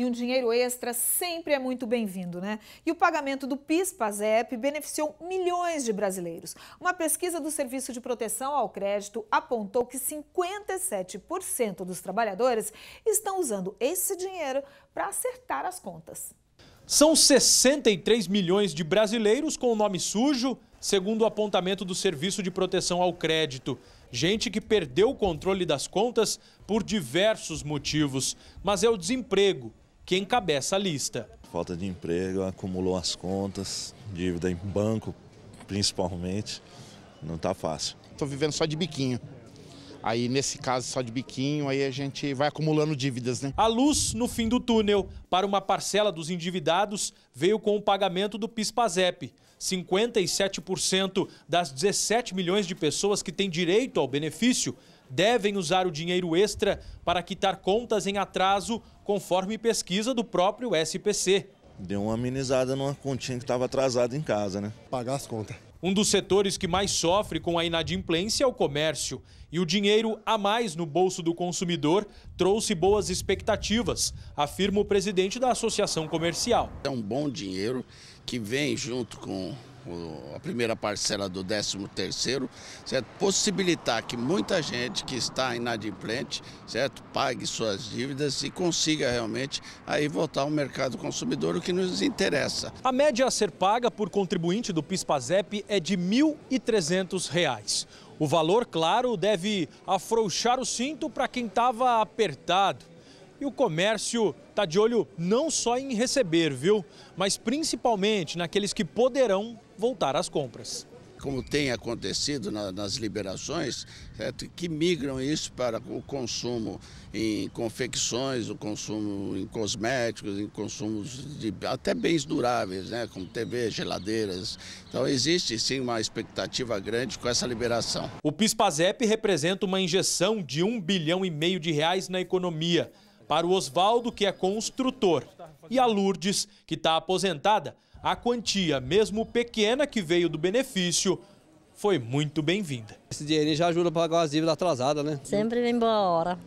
E um dinheiro extra sempre é muito bem-vindo, né? E o pagamento do PIS-PASEP beneficiou milhões de brasileiros. Uma pesquisa do Serviço de Proteção ao Crédito apontou que 57% dos trabalhadores estão usando esse dinheiro para acertar as contas. São 63 milhões de brasileiros com o nome sujo, segundo o apontamento do Serviço de Proteção ao Crédito. Gente que perdeu o controle das contas por diversos motivos, mas é o desemprego que encabeça a lista. Falta de emprego, acumulou as contas, dívida em banco principalmente, não está fácil. Estou vivendo só de biquinho. Aí, nesse caso, só de biquinho, aí a gente vai acumulando dívidas, né? A luz no fim do túnel para uma parcela dos endividados veio com o pagamento do PIS-PASEP. 57% das 17 milhões de pessoas que têm direito ao benefício devem usar o dinheiro extra para quitar contas em atraso, conforme pesquisa do próprio SPC. Deu uma amenizada numa continha que estava atrasada em casa, né? Pagar as contas. Um dos setores que mais sofre com a inadimplência é o comércio. E o dinheiro a mais no bolso do consumidor trouxe boas expectativas, afirma o presidente da Associação Comercial. É um bom dinheiro que vem junto com a primeira parcela do 13º, certo? Possibilitar que muita gente que está inadimplente, certo? Pague suas dívidas e consiga realmente aí voltar ao mercado consumidor, o que nos interessa. A média a ser paga por contribuinte do PIS/PASEP é de R$ 1.300. O valor, claro, deve afrouxar o cinto para quem estava apertado. E o comércio está de olho não só em receber, viu? Mas principalmente naqueles que poderão voltar às compras. Como tem acontecido nas liberações, certo? que migram isso para o consumo em confecções, o consumo em cosméticos, em consumos de até bens duráveis, né? como TV, geladeiras. Então existe sim uma expectativa grande com essa liberação. O PIS-PASEP representa uma injeção de um bilhão e meio de reais na economia para o Oswaldo, que é construtor, e a Lourdes, que está aposentada, a quantia, mesmo pequena que veio do benefício, foi muito bem-vinda. Esse dinheiro já ajuda a pagar as dívidas atrasadas, né? Sempre vem boa hora.